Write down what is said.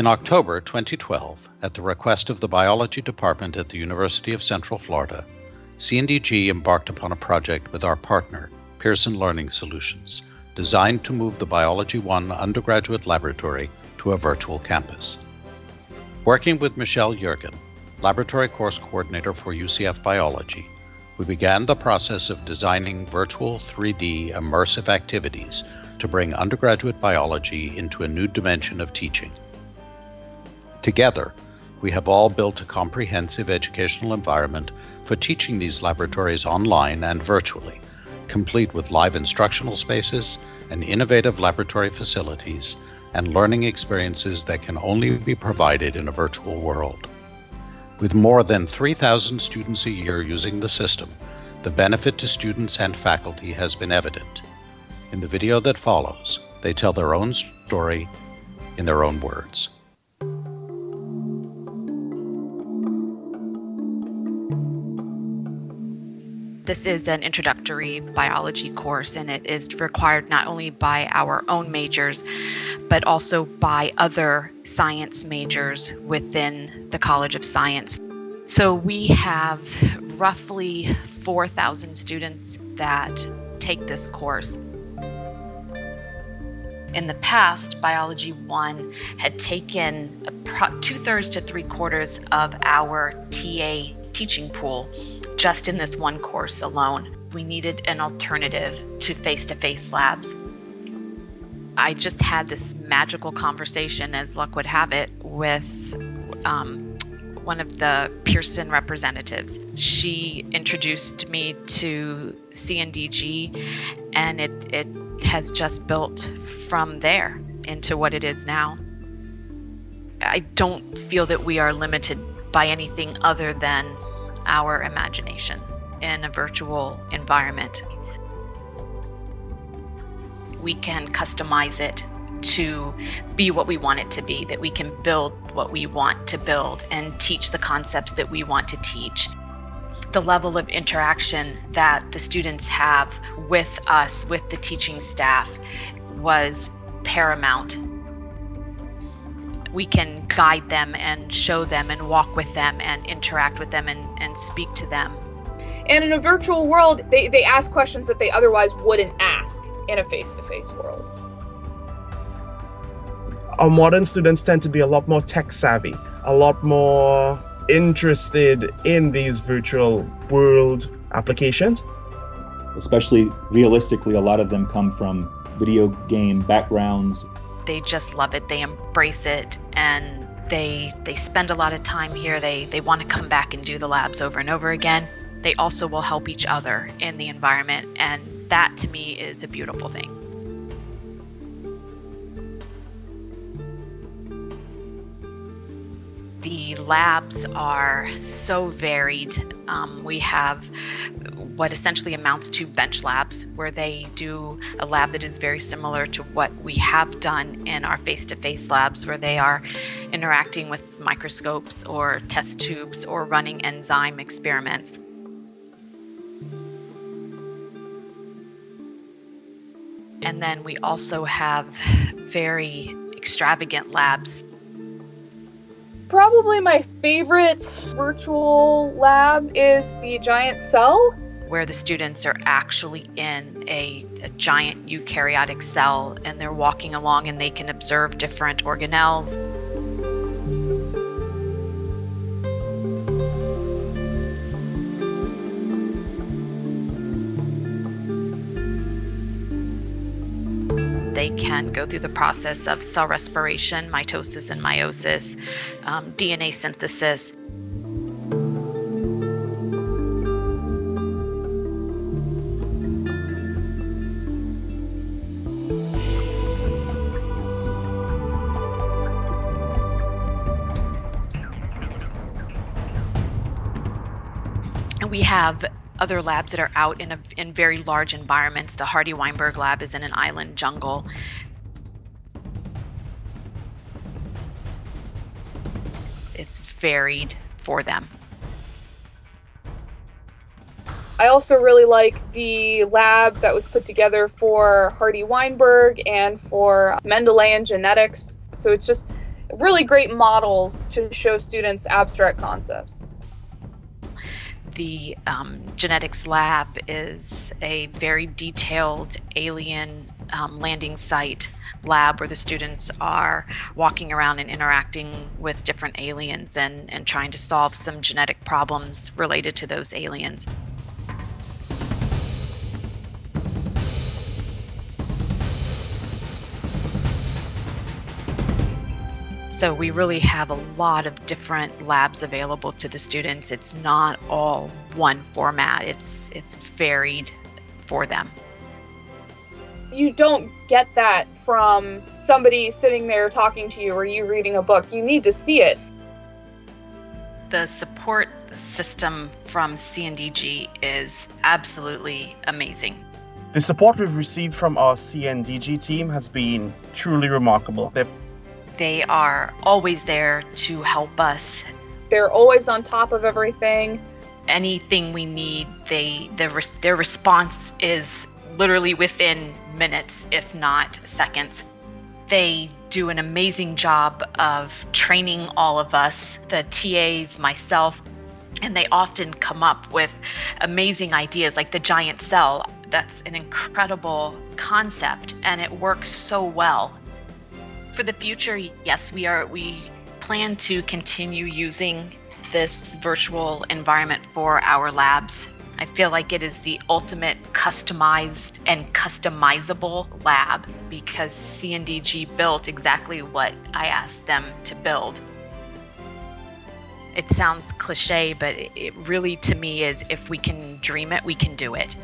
In October 2012, at the request of the biology department at the University of Central Florida, CNDG embarked upon a project with our partner, Pearson Learning Solutions, designed to move the Biology One undergraduate laboratory to a virtual campus. Working with Michele Yeargain, Laboratory Course Coordinator for UCF Biology, we began the process of designing virtual 3D immersive activities to bring undergraduate biology into a new dimension of teaching. Together, we have all built a comprehensive educational environment for teaching these laboratories online and virtually, complete with live instructional spaces and innovative laboratory facilities and learning experiences that can only be provided in a virtual world. With more than 3,000 students a year using the system, the benefit to students and faculty has been evident. In the video that follows, they tell their own story in their own words. This is an introductory biology course, and it is required not only by our own majors, but also by other science majors within the College of Science. So we have roughly 4,000 students that take this course. In the past, Biology 1 had taken two thirds to three quarters of our TA teaching pool just in this one course alone. We needed an alternative to face to face labs. I just had this magical conversation, as luck would have it, with um, one of the Pearson representatives. She introduced me to CNDG, and it, it has just built from there into what it is now. I don't feel that we are limited by anything other than our imagination in a virtual environment. We can customize it to be what we want it to be, that we can build what we want to build and teach the concepts that we want to teach. The level of interaction that the students have with us, with the teaching staff, was paramount we can guide them and show them and walk with them and interact with them and, and speak to them. And in a virtual world, they, they ask questions that they otherwise wouldn't ask in a face to face world. Our modern students tend to be a lot more tech savvy, a lot more interested in these virtual world applications. Especially realistically, a lot of them come from video game backgrounds they just love it. They embrace it and they they spend a lot of time here. They they want to come back and do the labs over and over again. They also will help each other in the environment and that to me is a beautiful thing. Labs are so varied. Um, we have what essentially amounts to bench labs, where they do a lab that is very similar to what we have done in our face to face labs, where they are interacting with microscopes or test tubes or running enzyme experiments. And then we also have very extravagant labs Probably my favorite virtual lab is the giant cell. Where the students are actually in a, a, giant eukaryotic cell and they're walking along and they can observe different organelles. They can go through the process of cell respiration, mitosis and meiosis, um, DNA synthesis. And we have other labs that are out in, a, in very large environments. The Hardy Weinberg lab is in an island jungle. It's varied for them. I also really like the lab that was put together for Hardy Weinberg and for Mendelian genetics. So it's just really great models to show students abstract concepts. The um, genetics lab is a very detailed alien um, landing site lab where the students are walking around and interacting with different aliens and, and trying to solve some genetic problems related to those aliens. So we really have a lot of different labs available to the students. It's not all one format. It's it's varied for them. You don't get that from somebody sitting there talking to you or you reading a book. You need to see it. The support system from CNDG is absolutely amazing. The support we've received from our CNDG team has been truly remarkable. They're they are always there to help us. They're always on top of everything. Anything we need, they their their response is literally within minutes, if not seconds. They do an amazing job of training all of us, the TAs, myself, and they often come up with amazing ideas like the giant cell. That's an incredible concept and it works so well for the future, yes, we are we plan to continue using this virtual environment for our labs. I feel like it is the ultimate customized and customizable lab because CNDG built exactly what I asked them to build. It sounds cliche, but it really to me is if we can dream it, we can do it.